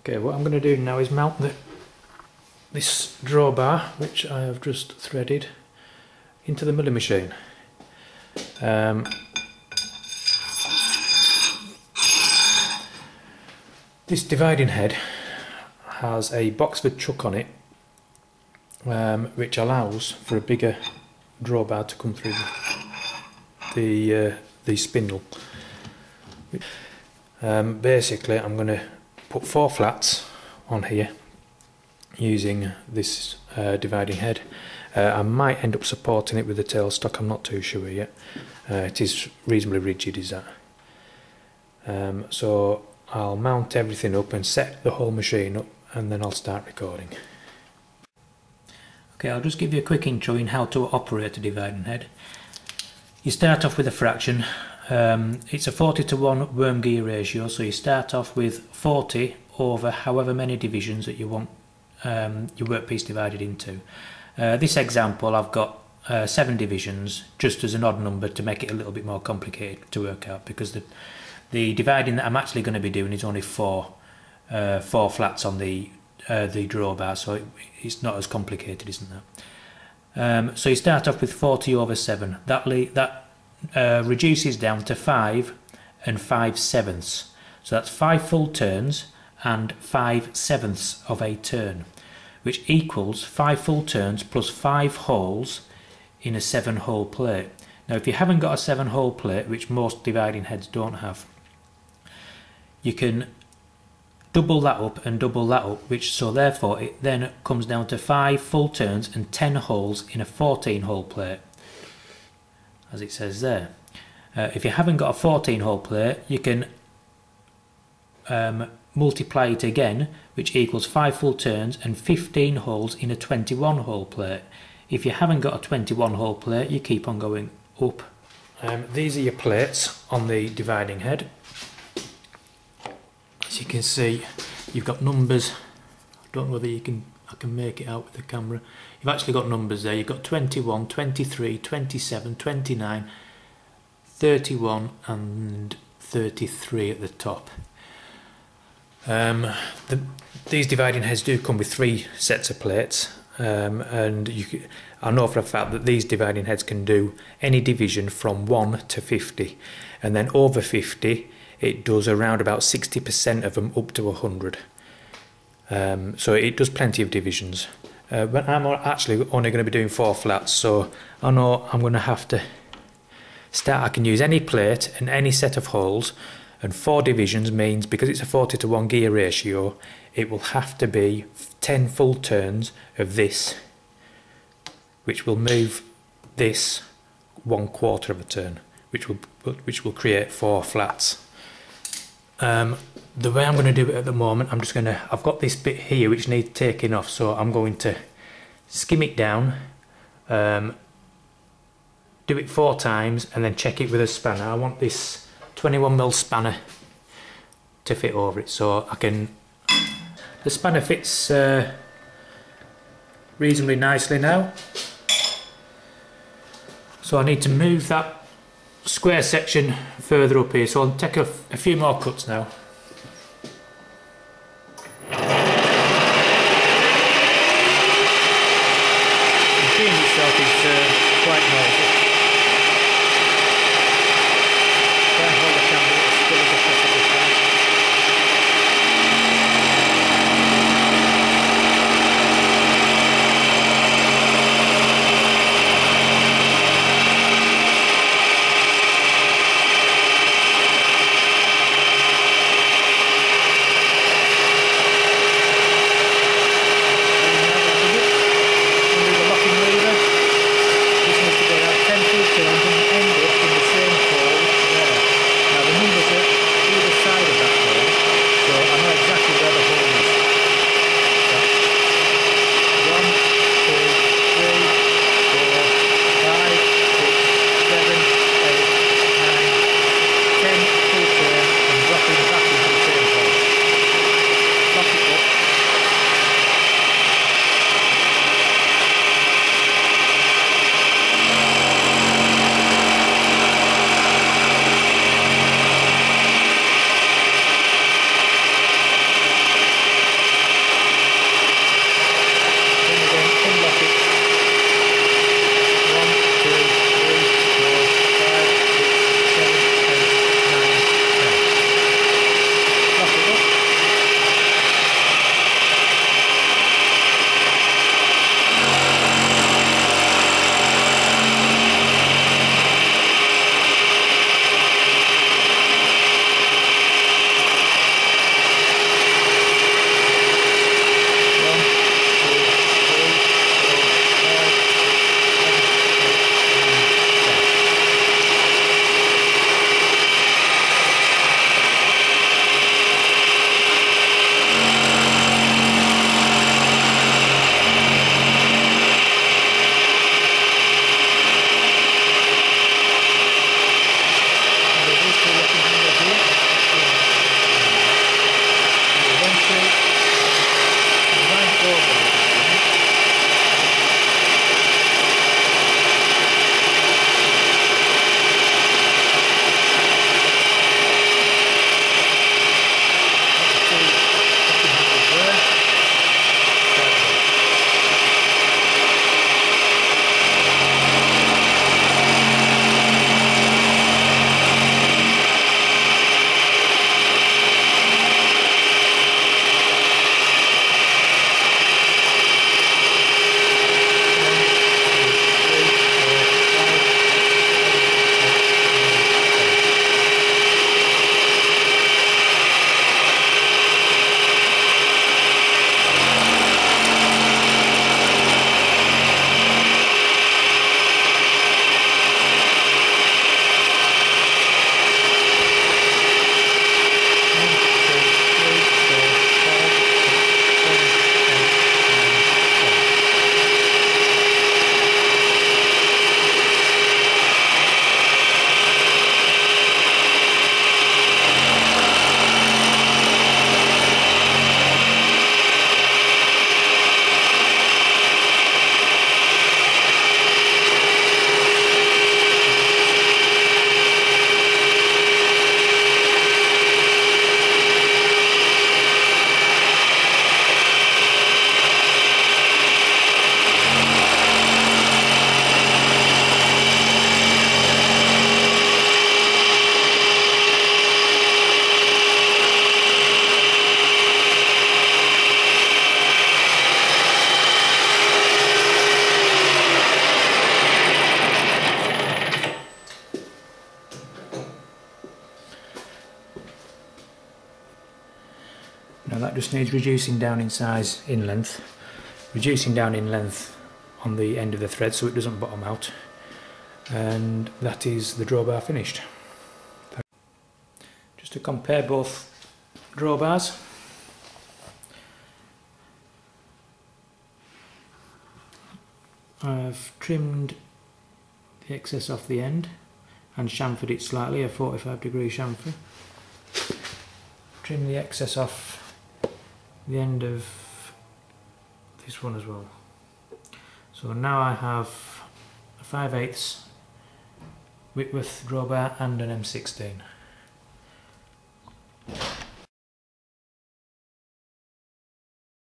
Okay, what I'm going to do now is mount the, this drawbar, which I have just threaded, into the milling machine. Um, this dividing head has a Boxford chuck on it, um, which allows for a bigger drawbar to come through the, the, uh, the spindle. Um, basically, I'm going to put four flats on here using this uh, dividing head. Uh, I might end up supporting it with the tailstock, I'm not too sure yet. Uh, it is reasonably rigid, is that. Um, so I'll mount everything up and set the whole machine up and then I'll start recording. Okay, I'll just give you a quick intro in how to operate a dividing head. You start off with a fraction um, it's a 40 to 1 worm gear ratio, so you start off with 40 over however many divisions that you want um, your workpiece divided into. Uh, this example, I've got uh, seven divisions just as an odd number to make it a little bit more complicated to work out because the, the dividing that I'm actually going to be doing is only four, uh, four flats on the uh, the drawbar, so it, it's not as complicated, isn't that? Um, so you start off with 40 over 7. That, that uh, reduces down to 5 and 5 sevenths. So that's 5 full turns and 5 sevenths of a turn, which equals 5 full turns plus 5 holes in a 7 hole plate. Now if you haven't got a 7 hole plate, which most dividing heads don't have, you can double that up and double that up, which so therefore it then comes down to 5 full turns and 10 holes in a 14 hole plate as it says there. Uh, if you haven't got a 14 hole plate, you can um, multiply it again, which equals 5 full turns and 15 holes in a 21 hole plate. If you haven't got a 21 hole plate, you keep on going up. Um, these are your plates on the dividing head. As you can see, you've got numbers. I don't know whether you can I can make it out with the camera. You've actually got numbers there. You've got 21, 23, 27, 29, 31 and 33 at the top. Um, the, these dividing heads do come with three sets of plates um, and you, I know for a fact that these dividing heads can do any division from 1 to 50 and then over 50 it does around about 60% of them up to 100. Um, so it does plenty of divisions. Uh, but I'm actually only going to be doing four flats, so I know I'm going to have to start. I can use any plate and any set of holes, and four divisions means because it's a 40 to 1 gear ratio, it will have to be 10 full turns of this, which will move this one quarter of a turn, which will which will create four flats. Um, the way I'm going to do it at the moment, I'm just going to, I've got this bit here which needs taking off, so I'm going to skim it down, um, do it four times and then check it with a spanner. I want this 21mm spanner to fit over it, so I can, the spanner fits uh, reasonably nicely now. So I need to move that square section further up here so I'll take a, a few more cuts now. Itself is uh, Now that just needs reducing down in size in length, reducing down in length on the end of the thread so it doesn't bottom out and that is the drawbar finished. Just to compare both drawbars I've trimmed the excess off the end and chamfered it slightly, a 45 degree chamfer. Trim the excess off the end of this one as well. So now I have a 5 eighths Whitworth drawbar and an M16.